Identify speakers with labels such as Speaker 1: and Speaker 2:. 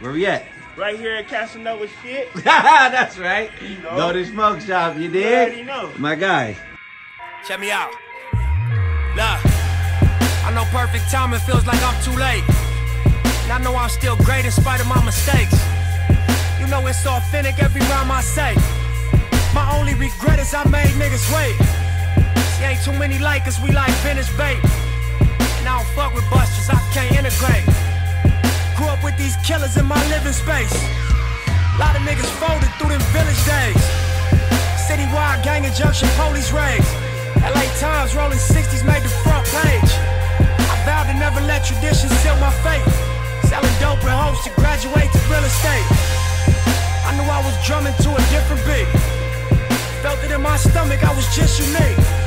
Speaker 1: Where we at?
Speaker 2: Right here at Casanova shit.
Speaker 1: That's right.
Speaker 2: You know.
Speaker 1: Golden Smoke Shop, you
Speaker 2: You know.
Speaker 1: My guy.
Speaker 3: Check me out. Look, I know perfect timing feels like I'm too late. And I know I'm still great in spite of my mistakes. You know it's authentic every rhyme I say. My only regret is I made niggas wait. See, ain't too many like us, we like finished bait. Killers in my living space. Lot of niggas folded through them village days. Citywide gang injunction, police raids. LA Times rolling 60s made the front page. I vowed to never let tradition seal my fate. Selling dope in hopes to graduate to real estate. I knew I was drumming to a different beat. Felt it in my stomach, I was just unique.